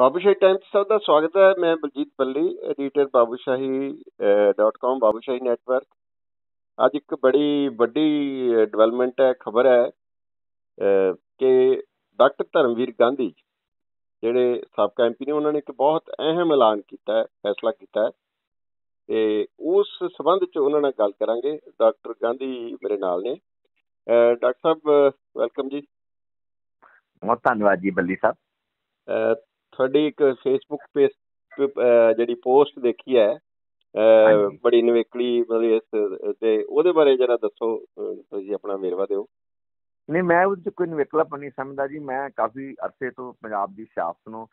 Babushahi Times ਸਾਹਿਬ ਦਾ ਸਵਾਗਤ ਹੈ। ਮੈਂ ਬਲਜੀਤ ਬੱਲੀ ਐਡੀਟਰ ਬਾਬੂਸ਼ਾਹੀ.com ਬਾਬੂਸ਼ਾਹੀ ਨੈਟਵਰਕ ਅੱਜ ਇੱਕ ਬੜੀ ਵੱਡੀ ਡਿਵੈਲਪਮੈਂਟ ਹੈ ਖਬਰ ਹੈ ਕਿ ਡਾਕਟਰ ਧਰਮਵੀਰ ਗਾਂਧੀ ਜਿਹੜੇ ਸਾਬਕਾ ਐਮਪੀ ਨੇ ਉਹਨਾਂ ਨੇ ਇੱਕ ਬਹੁਤ ਅਹਿਮ ਐਲਾਨ ਕੀਤਾ ਹੈ ਫੈਸਲਾ ਕੀਤਾ ਹੈ। ਤੇ ਉਸ ਸਬੰਧ ਚ ਉਹਨਾਂ ਨਾਲ ਗੱਲ ਕਰਾਂਗੇ ਡਾਕਟਰ ਗਾਂਧੀ ਮੇਰੇ ਨਾਲ ਨੇ। ਡਾਕਟਰ ਸਾਹਿਬ ਵੈਲਕਮ ਜੀ। ਬਹੁਤ ਧੰਨਵਾਦ ਜੀ ਬੱਲੀ ਸਾਹਿਬ। ਤੁਹਾਡੀ ਇੱਕ ਫੇਸਬੁੱਕ ਪੇਜ ਜਿਹੜੀ ਪੋਸਟ ਦੇਖੀ ਹੈ ਬੜੀ ਨਵੇਕਲੀ ਮਤਲਬ ਇਸ ਤੇ ਉਹਦੇ ਬਾਰੇ ਜਰਾ ਦੱਸੋ ਤੁਸੀਂ ਆਪਣਾ ਵੇਰਵਾ ਦਿਓ। ਨਹੀਂ ਮੈਂ ਉਹਦੇ ਚ ਕੋਈ ਨਵੇਕਲਾਪਨ ਨਹੀਂ ਸਮਝਦਾ ਜੀ। ਮੈਂ ਕਾਫੀ ਅਰਸੇ ਤੋਂ ਪੰਜਾਬ ਦੀ ਸਿਆਸਤ ਨੂੰ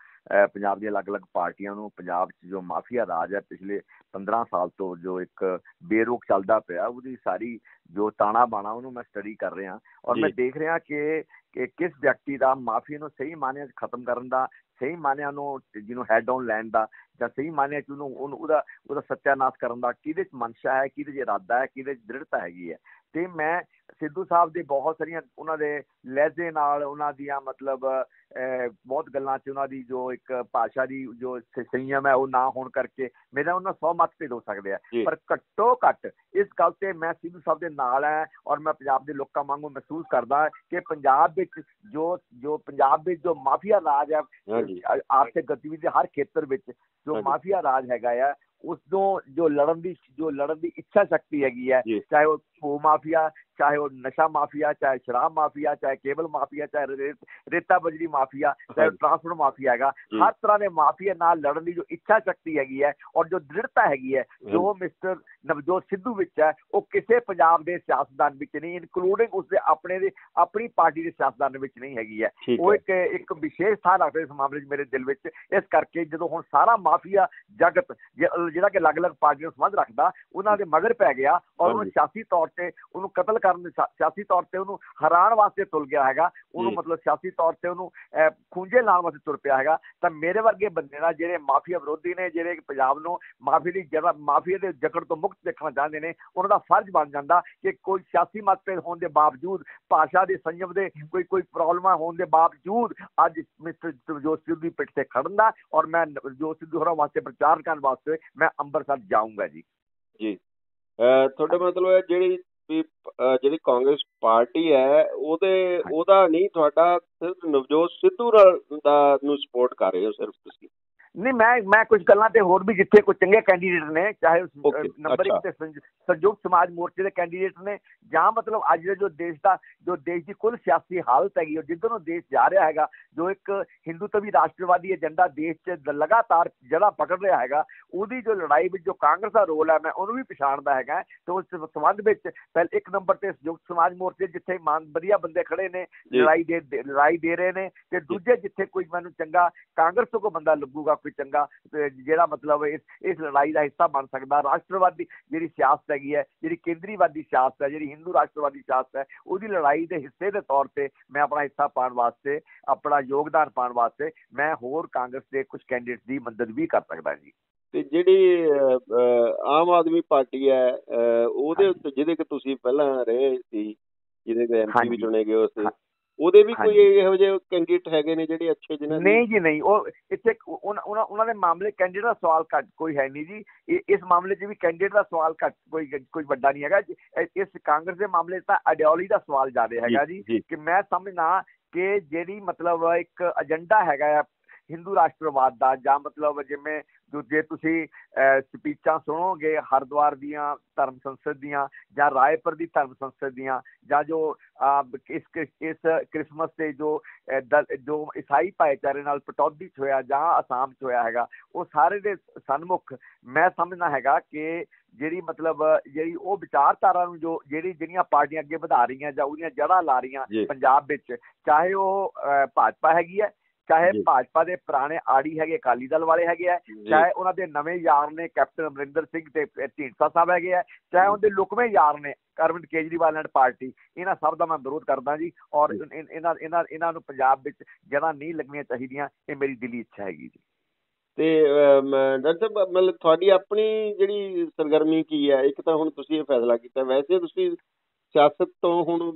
ਪੰਜਾਬ ਦੀਆਂ ਅਲੱਗ-ਅਲੱਗ ਪਾਰਟੀਆਂ ਨੂੰ ਪੰਜਾਬ 'ਚ ਜੋ ਮਾਫੀਆ ਰਾਜ ਹੈ ਪਿਛਲੇ 15 ਸਾਲ ਤੋਂ ਜੋ ਇੱਕ ਬੇਰੋਕ ਚੱਲਦਾ ਪਿਆ ਉਹਦੀ ਸਾਰੀ ਜੋ ਤਾਣਾ ਬਾਣਾ ਉਹਨੂੰ ਮੈਂ ਸਟੱਡੀ ਕਰ ਰਿਹਾ। ਔਰ ਮੈਂ ਦੇਖ ਰਿਹਾ ਕਿ ਕਿ ਕਿਸ ਵਿਅਕਤੀ ਦਾ ਮਾਫੀਆ ਨੂੰ ਸਹੀ ਮਾਨਿਆਂ 'ਚ ਖਤਮ ਕਰਨ ਦਾ ਸਹੀ ਮਾਨਿਆਂ ਨੂੰ ਜਿਹਨੂੰ ਹੈਡ ਆਨ ਲੈਣ ਦਾ ਜਾਂ ਸਹੀ ਮਾਨਿਆਂ 'ਚ ਉਹਨੂੰ ਉਹਦਾ ਉਹਦਾ ਸੱਤਿਆਨਾਸ਼ ਕਰਨ ਦਾ ਕਿਹਦੇ 'ਚ ਮਨਸ਼ਾ ਹੈ ਕਿਹਦੇ 'ਚ ਇਰਾਦਾ ਹੈ ਕਿਹਦੇ 'ਚ ਦ੍ਰਿੜਤਾ ਹੈਗੀ ਹੈ। ਤੇ ਮੈਂ ਸਿੱਧੂ ਸਾਹਿਬ ਦੇ ਬਹੁਤ ਸਾਰੀਆਂ ਉਹਨਾਂ ਦੇ ਲਹਿਜ਼ੇ ਨਾਲ ਉਹਨਾਂ ਦੀਆਂ ਮਤਲਬ ਬਹੁਤ ਗੱਲਾਂ 'ਚ ਉਹਨਾਂ ਦੀ ਜੋ ਇੱਕ ਭਾਸ਼ਾ ਦੀ ਜੋ ਸੰਯਮ ਹੈ ਉਹ ਨਾ ਹੋਣ ਕਰਕੇ ਮੇਰਾ ਉਹਨਾਂ ਸੌ ਮਤਭੇਦ ਹੋ ਸਕਦੇ ਆ। ਪਰ ਘੱਟੋ ਘੱਟ ਇਸ ਗੱਲ ਤੇ ਮੈਂ ਸਿੱਧੂ ਸਾਹਿਬ ਦੇ ਨਾਲ ਹੈ ਔਰ ਮੈਂ ਪੰਜਾਬ ਦੇ ਲੋਕਾਂ ਵਾਂਗੂ ਮਹਿਸੂਸ ਕਰਦਾ ਕਿ ਪੰਜਾਬ ਵਿੱਚ ਜੋ ਜੋ ਪੰਜਾਬ ਵਿੱਚ ਜੋ ਮਾਫੀਆ ਰਾਜ ਹੈ ਆਰਥਿਕ ਗਤੀਵਿਧੀ ਹਰ ਖੇਤਰ ਵਿੱਚ ਜੋ ਮਾਫੀਆ ਰਾਜ ਹੈਗਾ ਆ ਉਸ ਤੋਂ ਜੋ ਲੜਨ ਦੀ ਜੋ ਲੜਨ ਦੀ ਇੱਛਾ ਸ਼ਕਤੀ ਹੈਗੀ ਹੈ ਚਾਹੇ ਉਹ ਮਾਫੀਆ ਚਾਹੇ ਉਹ ਨਸ਼ਾ ਮਾਫੀਆ ਚਾਹੇ ਸ਼ਰਾਬ ਮਾਫੀਆ ਚਾਹੇ ਕੇਬਲ ਮਾਫੀਆ ਚਾਹੇ ਰੇਤਾ ਬਜਰੀ ਮਾਫੀਆ ਚਾਹੇ ਟਰਾਂਸਪੋਰਟ ਮਾਫੀਆ ਹੈਗਾ ਹਰ ਤਰ੍ਹਾਂ ਦੇ ਮਾਫੀਆ ਨਾਲ ਲੜਨ ਦੀ ਜੋ ਇੱਛਾ ਸ਼ਕਤੀ ਹੈਗੀ ਹੈ ਔਰ ਜੋ ਦ੍ਰਿੜਤਾ ਹੈਗੀ ਹੈ ਜੋ ਮਿਸਟਰ ਨਵਜੋਤ ਸਿੱਧੂ ਵਿੱਚ ਹੈ ਉਹ ਕਿਸੇ ਪੰਜਾਬ ਦੇ ਸਿਆਸਤਦਾਨ ਵਿੱਚ ਨਹੀਂ ਇਨਕਲੂਡਿੰਗ ਉਸਦੇ ਆਪਣੇ ਦੇ ਆਪਣੀ ਪਾਰਟੀ ਦੇ ਸਿਆਸਤਦਾਨ ਵਿੱਚ ਨਹੀਂ ਹੈਗੀ ਹੈ। ਉਹ ਇੱਕ ਇੱਕ ਵਿਸ਼ੇਸ਼ ਥਾਂ ਰੱਖਦੇ ਇਸ ਮਾਮਲੇ 'ਚ ਮੇਰੇ ਦਿਲ ਵਿੱਚ ਇਸ ਕਰਕੇ ਜਦੋਂ ਹੁਣ ਸਾਰਾ ਮਾਫੀਆ ਜਗਤ ਜਿਹੜਾ ਕਿ ਅਲੱਗ-ਅਲੱਗ ਪਾਰਟੀਆਂ ਸੰਬੰਧ ਰੱਖਦਾ ਉਹਨਾਂ ਦੇ ਮਗਰ ਪੈ ਗਿਆ ਔਰ ਉਹ ਸਿਆਸੀ ਤੌਰ ਤੇ ਉਹਨੂੰ ਕਤਲ ਕਰਨ ਸਿਆਸੀ ਤੌਰ ਤੇ ਉਹਨੂੰ ਹਰਾਣ ਵਾਸਤੇ ਤੁਲ ਗਿਆ ਹੈਗਾ। ਉਹਨੂੰ ਮਤਲਬ ਸਿਆਸੀ ਤੌਰ ਤੇ ਉਹਨੂੰ ਖੁੰਝੇ ਲਾਉਣ ਵਾਸਤੇ ਤੁਰ ਪਿਆ ਹੈਗਾ। ਤਾਂ ਮੇਰੇ ਵਰਗੇ ਬੰਦੇ ਨਾਲ ਜਿਹੜੇ ਮਾਫੀਆ ਵਿਰੋਧੀ ਨੇ ਜਿਹੜੇ ਪੰਜਾਬ ਨੂੰ ਮਾਫੀ ਦੀ ਜਗ੍ਹਾ ਮਾਫੀਆ ਦੇ ਜਕੜ ਤੋਂ ਮੁਕਤ ਦੇਖਣਾ ਚਾਹੁੰਦੇ ਨੇ ਉਹਨਾਂ ਦਾ ਫਰਜ਼ ਬਣ ਜਾਂਦਾ ਕਿ ਕੋਈ ਸਿਆਸੀ ਮਤਭੇਦ ਹੋਣ ਦੇ ਬਾਵਜੂਦ ਭਾਸ਼ਾ ਦੇ ਸੰਯਮ ਦੇ ਕੋਈ ਕੋਈ ਪ੍ਰੋਬਲਮਾਂ ਹੋਣ ਦੇ ਬਾਵਜੂਦ ਅੱਜ ਮਿਸਟਰ ਜੋ ਸਿੱਧੂ ਦੀ ਪਿੱਠ ਤੇ ਖੜਨ ਦਾ ਔਰ ਮੈਂ ਜੋ ਸਿੱਧੂ ਹੋਰਾਂ ਵਾਸਤੇ ਪ੍ਰਚਾਰ ਕਰਨ ਵਾਸਤੇ ਮੈਂ ਅੰਮ੍ਰਿਤਸਰ ਜਾਊਂਗਾ ਜੀ। ਜੀ। ਤੁਹਾਡਾ ਮਤਲਬ ਹੈ ਜਿਹੜੀ ਵੀ ਜਿਹੜੀ ਕਾਂਗਰਸ ਪਾਰਟੀ ਹੈ ਉਹਦੇ ਉਹਦਾ ਨਹੀਂ ਤੁਹਾਡਾ ਸਿਰਫ ਨਵਜੋਤ ਸਿੱਧੂ ਦਾ ਨੂੰ ਸਪੋਰਟ ਕਰ ਰਹੇ ਹੋ ਸਿਰਫ ਤੁਸੀਂ। ਨਹੀਂ ਮੈਂ ਮੈਂ ਕੁਝ ਗੱਲਾਂ ਤੇ ਹੋਰ ਵੀ ਜਿੱਥੇ ਕੋਈ ਚੰਗੇ ਕੈਂਡੀਡੇਟ ਨੇ ਚਾਹੇ ਨੰਬਰ 1 ਤੇ ਸੰਯੁਕਤ ਸਮਾਜ ਮੋਰਚੇ ਦੇ ਕੈਂਡੀਡੇਟ ਨੇ ਜਾਂ ਮਤਲਬ ਅੱਜ ਦੇ ਜੋ ਦੇਸ਼ ਦਾ ਜੋ ਦੇਸ਼ ਦੀ ਕੁੱਲ ਸਿਆਸੀ ਹਾਲਤ ਹੈਗੀ ਉਹ ਜਿੱਧਰ ਨੂੰ ਦੇਸ਼ ਜਾ ਰਿਹਾ ਹੈਗਾ ਜੋ ਇੱਕ ਹਿੰਦੂਤਵੀ ਰਾਸ਼ਟਰਵਾਦੀ ਏਜੰਡਾ ਦੇਸ਼ 'ਚ ਲਗਾਤਾਰ ਜਗ੍ਹਾ ਪਕੜ ਰਿਹਾ ਹੈਗਾ ਉਹਦੀ ਜੋ ਲੜਾਈ ਵਿੱਚ ਜੋ ਕਾਂਗਰਸ ਦਾ ਰੋਲ ਹੈ ਮੈਂ ਉਹਨੂੰ ਵੀ ਪਛਾਣਦਾ ਹੈਗਾ ਤੇ ਉਸ ਸੰਬੰਧ ਵਿੱਚ ਪਹਿਲ ਇੱਕ ਨੰਬਰ ਤੇ ਸੰਯੁਕਤ ਸਮਾਜ ਮੋਰਚੇ ਜਿੱਥੇ ਮਾਨ ਵਧੀਆ ਬੰਦੇ ਖੜੇ ਨੇ ਲੜਾਈ ਦੇ ਲੜਾਈ ਦੇ ਰਹੇ ਨੇ ਤੇ ਦੂਜੇ ਜਿੱਥੇ ਕੋਈ ਮੈਨੂੰ ਚੰਗਾ ਕਾਂਗਰਸ ਤੋਂ ਕੋਈ ਬੰਦਾ ਲੱਗੂਗਾ ਕੋਈ ਚੰਗਾ ਜਿਹੜਾ ਮਤਲਬ ਇਸ ਇਸ ਲੜਾਈ ਦਾ ਹਿੱਸਾ ਬਣ ਸਕਦਾ ਰਾਸ਼ਟਰਵਾਦੀ ਜਿਹੜੀ ਸਿਆਸਤ ਹੈਗੀ ਹੈ ਜਿਹੜੀ ਕੇਂਦਰੀਵਾਦੀ ਸਿਆਸਤ ਹੈ ਜਿਹੜੀ ਹਿੰਦੂ ਰਾਸ਼ਟਰਵਾਦੀ ਸਿਆਸਤ ਹੈ ਉਹਦੀ ਲੜਾਈ ਦੇ ਹਿੱਸੇ ਦੇ ਤੌਰ ਤੇ ਮੈਂ ਆਪਣਾ ਹਿੱਸਾ ਪਾਉਣ ਵਾਸਤੇ ਆਪਣਾ ਯੋਗਦਾਨ ਪਾਉਣ ਵਾਸਤੇ ਮੈਂ ਹੋਰ ਕਾਂਗਰਸ ਦੇ ਕੁਝ ਕੈਂਡੀਡੇਟ ਦੀ ਮਦਦ ਵੀ ਕਰ ਸਕਦਾ ਜੀ। ਤੇ ਜਿਹੜੀ ਆਮ ਆਦਮੀ ਪਾਰਟੀ ਹੈ ਉਹਦੇ ਉੱਤੇ ਜਿਹਦੇ ਕਿ ਤੁਸੀਂ ਪਹਿਲਾਂ ਰਹੇ ਸੀ ਜਿਹਦੇ ਕੇ ਐਮਪੀ ਵੀ ਚੁਣੇ ਗਏ ਹੋ ਸੀ ਉਹਦੇ ਵੀ ਕੋਈ ਇਹੋ ਜਿਹੇ ਕੈਂਡੀਡੇਟ ਹੈਗੇ ਨੇ ਜਿਹੜੇ ਅੱਛੇ ਜਿਨ੍ਹਾਂ ਨਹੀਂ ਜੀ ਨਹੀਂ। ਉਹ ਇੱਥੇ ਉਹਨਾਂ ਉਹਨਾਂ ਦੇ ਮਾਮਲੇ ਕੈਂਡੀਡੇਟ ਦਾ ਸਵਾਲ ਘੱਟ ਕੋਈ ਹੈ ਨਹੀਂ ਜੀ। ਇਸ ਮਾਮਲੇ 'ਚ ਵੀ ਕੈਂਡੀਡੇਟ ਦਾ ਸਵਾਲ ਘੱਟ ਕੋਈ ਕੋਈ ਵੱਡਾ ਨਹੀਂ ਹੈਗਾ। ਇਸ ਕਾਂਗਰਸ ਦੇ ਮਾਮਲੇ 'ਚ ਤਾਂ ਆਈਡੀਓਲੋਜੀ ਦਾ ਸਵਾਲ ਜ਼ਿਆਦਾ ਹੈਗਾ ਜੀ ਕਿ ਮੈਂ ਸਮਝਣਾ ਕਿ ਜਿਹੜੀ ਮਤਲਬ ਇੱਕ ਏਜੰਡਾ ਹੈਗਾ ਆ ਹਿੰਦੂ ਰਾਸ਼ਟਰਵਾਦ ਦਾ ਜਾਂ ਮਤਲਬ ਜਿਵੇਂ ਜੋ ਤੁਸੀਂ ਸਪੀਚਾਂ ਸੁਣੋਗੇ ਹਰਦੁਆਰ ਦੀਆਂ ਧਰਮ ਸੰਸਦ ਦੀਆਂ ਜਾਂ ਰਾਏਪੁਰ ਦੀ ਧਰਮ ਸੰਸਦ ਦੀਆਂ ਜਾਂ ਜੋ ਇਸ ਇਸ ਕ੍ਰਿਸਮਸ ਤੇ ਜੋ ਜੋ ਈਸਾਈ ਭਾਈਚਾਰੇ ਨਾਲ ਪਟੌਦੀ ਚ ਹੋਇਆ ਜਾਂ ਅਸਾਮ ਚ ਹੋਇਆ ਹੈਗਾ ਉਹ ਸਾਰੇ ਦੇ ਸਨਮੁਖ ਮੈਂ ਸਮਝਣਾ ਹੈਗਾ ਕਿ ਜਿਹੜੀ ਮਤਲਬ ਜਿਹੜੀ ਉਹ ਵਿਚਾਰਧਾਰਾ ਨੂੰ ਜੋ ਜਿਹੜੀ ਜਿਹੜੀਆਂ ਪਾਰਟੀਆਂ ਅੱਗੇ ਵਧਾ ਰਹੀਆਂ ਜਾਂ ਉਹਦੀਆਂ ਜੜ੍ਹਾਂ ਲਾ ਰਹੀਆਂ ਪੰਜਾਬ ਵਿੱਚ ਚਾਹੇ ਉਹ ਭਾਜਪਾ ਹੈਗੀ ਹੈ ਚਾਹੇ ਭਾਜਪਾ ਦੇ ਪੁਰਾਣੇ ਆੜੀ ਹੈਗੇ ਅਕਾਲੀ ਦਲ ਵਾਲੇ ਹੈਗੇ ਆ ਚਾਹੇ ਉਹਨਾਂ ਦੇ ਨਵੇਂ ਯਾਰ ਨੇ ਕੈਪਟਨ ਅਮਰਿੰਦਰ ਸਿੰਘ ਤੇ ਢੀਂਡਸਾ ਸਾਹਿਬ ਹੈਗੇ ਆ ਚਾਹੇ ਉਹਦੇ ਲੁਕਵੇਂ ਯਾਰ ਨੇ ਅਰਵਿੰਦ ਕੇਜਰੀਵਾਲ ਐਂਡ ਪਾਰਟੀ ਇਹਨਾਂ ਸਭ ਦਾ ਮੈਂ ਵਿਰੋਧ ਕਰਦਾ ਜੀ ਔਰ ਇਹਨਾਂ ਇਹਨਾਂ ਇਹਨਾਂ ਨੂੰ ਪੰਜਾਬ ਵਿੱਚ ਜਗ੍ਹਾ ਨਹੀਂ ਲੱਗਣੀਆਂ ਚਾਹੀਦੀਆਂ ਇਹ ਮੇਰੀ ਦਿਲੀ ਇੱਛਾ ਹੈਗੀ ਜੀ। ਤੇ ਡਾਕਟਰ ਸਾਹਿਬ ਮਤਲਬ ਤੁਹਾਡੀ ਆਪਣੀ ਜਿਹੜੀ ਸਰਗਰਮੀ ਕੀ ਹੈ? ਇੱਕ ਤਾਂ ਹੁਣ ਤੁਸੀਂ ਇਹ ਫੈਸਲਾ ਕੀਤਾ ਵੈਸੇ ਤੁਸੀਂ ਸਿਆਸਤ ਤੋਂ ਹੁਣ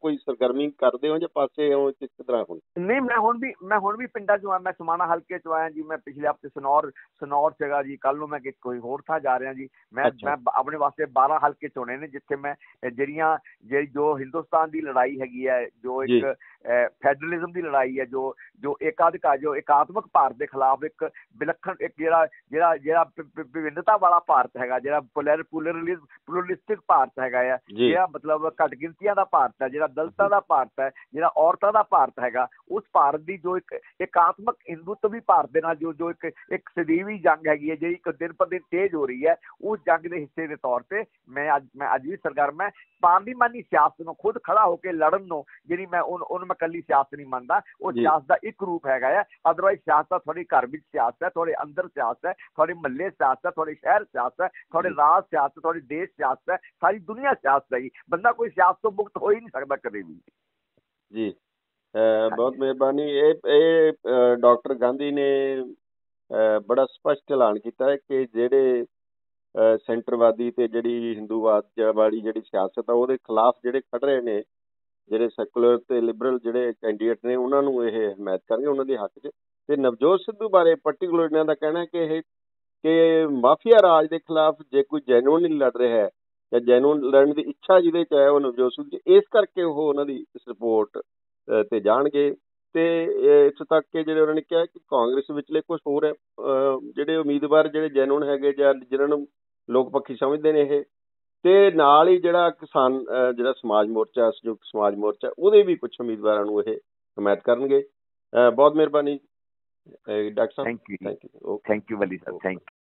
ਕੋਈ ਸਰਗਰਮੀ ਕਰਦੇ ਹੋ ਜਾਂ ਪਾਸੇ ਹੋ ਕਿਸ ਤਰ੍ਹਾਂ ਹੁਣ ਨਹੀਂ ਮੈਂ ਹੁਣ ਵੀ ਮੈਂ ਹੁਣ ਵੀ ਪਿੰਡਾਂ ਚੋਂ ਆ ਮੈਂ ਸਮਾਣਾ ਹਲਕੇ ਚੋਂ ਆਇਆ ਜੀ ਮੈਂ ਪਿਛਲੇ ਹਫ਼ਤੇ ਸਨੌਰ ਸਨੌਰ ਜਗ੍ਹਾ ਜੀ ਕੱਲ ਨੂੰ ਮੈਂ ਕੋਈ ਹੋਰ ਥਾਂ ਜਾ ਰਿਹਾ ਜੀ ਮੈਂ। ਮੈਂ ਆਪਣੇ ਵਾਸਤੇ 12 ਹਲਕੇ ਚੁਣੇ ਨੇ ਜਿੱਥੇ ਮੈਂ ਜਿਹੜੀਆਂ ਜਿਹੜੀ ਜੋ ਹਿੰਦੁਸਤਾਨ ਦੀ ਲੜਾਈ ਹੈਗੀ ਹੈ ਜੀ। ਇੱਕ ਫੈਡਰਲਿਜ਼ਮ ਦੀ ਲੜਾਈ ਹੈ ਜੋ ਜੋ ਏਕਾਧਿਕਾਰ ਜੋ ਇਕਾਤਮਕ ਭਾਰਤ ਦੇ ਖਿਲਾਫ ਇੱਕ ਵਿਲੱਖਣ ਇੱਕ ਜਿਹੜਾ ਜਿਹੜਾ ਜਿਹੜਾ ਵਿਭਿੰਨਤਾ ਵਾਲਾ ਭਾਰਤ ਹੈਗਾ ਜਿਹੜਾ ਪੋਲਰ ਪਲੂਰਲਿਸਟਿਕ ਭਾਰਤ ਹੈਗਾ ਆ ਜਿਹੜਾ ਮਤਲਬ ਘੱਟ ਗਿਣਤੀਆਂ ਦਾ ਭਾਰਤ ਹੈ ਜਿਹੜਾ ਦਲਿਤਾਂ ਦਾ ਭਾਰਤ ਹੈ ਜਿਹੜਾ ਔਰਤਾਂ ਦਾ ਭਾਰਤ ਹੈਗਾ ਉਸ ਭਾਰਤ ਦੀ ਜੋ ਇੱਕ ਇਕਾਤਮਕ ਹਿੰਦੂਤਵੀ ਭਾਰਤ ਦੇ ਨਾਲ ਜੋ ਜੋ ਇੱਕ ਇੱਕ ਸਦੀਵੀ ਜੰਗ ਹੈਗੀ ਹੈ ਜਿਹੜੀ ਇੱਕ ਦਿਨ ਪਰ ਦਿਨ ਤੇਜ਼ ਹੋ ਰਹੀ ਹੈ ਉਸ ਜੰਗ ਦੇ ਹਿੱਸੇ ਦੇ ਤੌਰ ਤੇ ਮੈਂ ਅੱਜ ਮੈਂ ਅੱਜ ਵੀ ਸਰਗਰਮ ਹੈ। ਪਾਰਲੀਮਾਨੀ ਸਿਆਸਤ ਨੂੰ ਖੁਦ ਖੜਾ ਹੋ ਕੇ ਲੜਨ ਨੂੰ ਜਿਹੜੀ ਮੈਂ ਉਹਨੂੰ ਮੈਂ ਕੱਲੀ ਸਿਆਸਤ ਨਹੀਂ ਮੰਨਦਾ ਉਹ। ਸਿਆਸਤ ਦਾ ਇੱਕ ਰੂਪ ਹੈਗਾ ਹੈ ਅਦਰਵਾਈਜ਼ ਸਿਆਸਤ ਤਾਂ ਤੁਹਾਡੀ ਘਰ ਵਿੱਚ ਸਿਆਸਤ ਹੈ ਤੁਹਾਡੇ ਅੰਦਰ ਸਿਆਸਤ ਹੈ ਤੁਹਾਡੇ ਮਹੱਲੇ ਸਿਆਸਤ ਹੈ ਤੁਹਾਡੇ ਸ਼ਹਿਰ ਸਿਆਸਤ ਹੈ ਤੁਹਾਡੇ। ਰਾਜ ਸਿਆਸਤ ਤੁਹਾਡੇ ਦੇਸ਼ ਸਿਆਸਤ ਹੈ ਸਾਰੀ ਦੁਨੀਆ ਸਿਆਸਤ ਹੈ ਬੰਦਾ ਕੋਈ ਸਿਆਸਤ ਤੋਂ ਮੁਕਤ ਹੋ ਹੀ ਨਹੀਂ ਸਕਦਾ ਕਦੇ ਵੀ। ਜੀ। ਬਹੁਤ ਮਿਹਰਬਾਨੀ। ਇਹ ਇਹ ਡਾਕਟਰ ਗਾਂਧੀ ਨੇ ਬੜਾ ਸਪਸ਼ਟ ਐਲਾਨ ਕੀਤਾ ਹੈ ਕਿ ਜਿਹੜੇ ਸੈਂਟਰਵਾਦੀ ਤੇ ਜਿਹੜੀ ਹਿੰਦੂਵਾਦ ਵਾਲੀ ਜਿਹੜੀ ਸਿਆਸਤ ਆ ਉਹਦੇ ਖਿਲਾਫ ਜਿਹੜੇ ਖੜ ਰਹੇ ਨੇ ਜਿਹੜੇ ਸੈਕੂਲਰ ਤੇ ਲਿਬਰਲ ਜਿਹੜੇ ਕੈਂਡੀਡੇਟ ਨੇ, ਉਹਨਾਂ ਨੂੰ ਇਹ ਹਮਾਇਤ ਕਰਨਗੇ ਉਹਨਾਂ ਦੇ ਹੱਕ 'ਚ। ਤੇ ਨਵਜੋਤ ਸਿੱਧੂ ਬਾਰੇ ਪਾਰਟਿਕੂਲਰ ਇਹਨਾਂ ਦਾ ਕਹਿਣਾ ਹੈ ਕਿ ਇਹ, ਕਿ ਮਾਫੀਆ ਰਾਜ ਦੇ ਖਿਲਾਫ ਜੇ ਕੋਈ ਜੈਨੂਇਨਲੀ ਲੜ ਰਿਹਾ ਹੈ ਜਾਂ ਜੈਨੂਇਨ ਲੜਨ ਦੀ ਇੱਛਾ ਜਿਹਦੇ 'ਚ ਹੈ ਉਹ ਨਵਜੋਤ ਸਿੱਧੂ ਇਸ ਕਰਕੇ ਉਹ ਉਹਨਾਂ ਦੀ ਸਪੋਰਟ ਤੇ ਜਾਣਗੇ। ਤੇ ਇੱਥੋਂ ਤੱਕ ਕਿ ਜਿਹੜੇ ਉਹਨਾਂ ਨੇ ਕਿਹਾ ਕਿ ਕਾਂਗਰਸ ਵਿਚਲੇ ਕੁਝ ਹੋਰ ਜਿਹੜੇ ਉਮੀਦਵਾਰ ਜਿਹੜੇ ਜੈਨੂਨ ਹੈਗੇ ਜਾਂ ਜਿਨ੍ਹਾਂ ਨੂੰ ਲੋਕ ਪੱਖੀ ਸਮਝਦੇ ਨੇ ਇਹ ਤੇ ਨਾਲ ਹੀ ਜਿਹੜਾ ਕਿਸਾਨ ਜਿਹੜਾ ਸਮਾਜ ਮੋਰਚਾ ਸੰਯੁਕਤ ਸਮਾਜ ਮੋਰਚਾ ਉਹਦੇ ਵੀ ਕੁਝ ਉਮੀਦਵਾਰਾਂ ਨੂੰ ਇਹ ਹਮਾਇਤ ਕਰਨਗੇ। ਬਹੁਤ ਮਿਹਰਬਾਨੀ doctor Sahib. Thank you thank you Wali sir thank